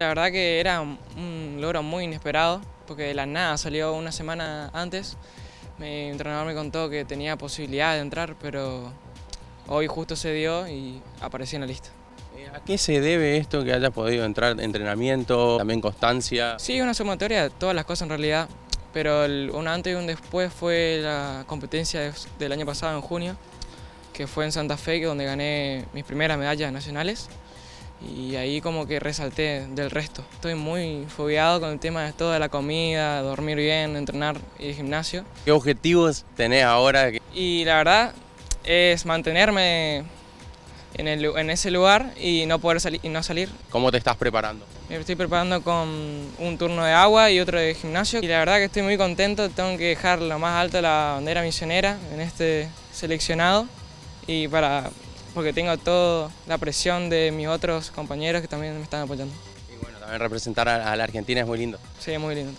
La verdad que era un logro muy inesperado, porque de la nada salió una semana antes. Mi entrenador me contó que tenía posibilidad de entrar, pero hoy justo se dio y aparecí en la lista. Eh, ¿A qué se debe esto que hayas podido entrar? ¿Entrenamiento, también constancia? Sí, una sumatoria de todas las cosas en realidad, pero un antes y un después fue la competencia del año pasado en junio, que fue en Santa Fe, donde gané mis primeras medallas nacionales y ahí como que resalté del resto. Estoy muy fobiado con el tema de toda la comida, dormir bien, entrenar y gimnasio. ¿Qué objetivos tenés ahora? Y la verdad es mantenerme en, el, en ese lugar y no poder salir y no salir. ¿Cómo te estás preparando? Me estoy preparando con un turno de agua y otro de gimnasio y la verdad que estoy muy contento, tengo que dejar lo más alto la bandera misionera en este seleccionado y para porque tengo toda la presión de mis otros compañeros que también me están apoyando. Y bueno, también representar a la Argentina es muy lindo. Sí, es muy lindo.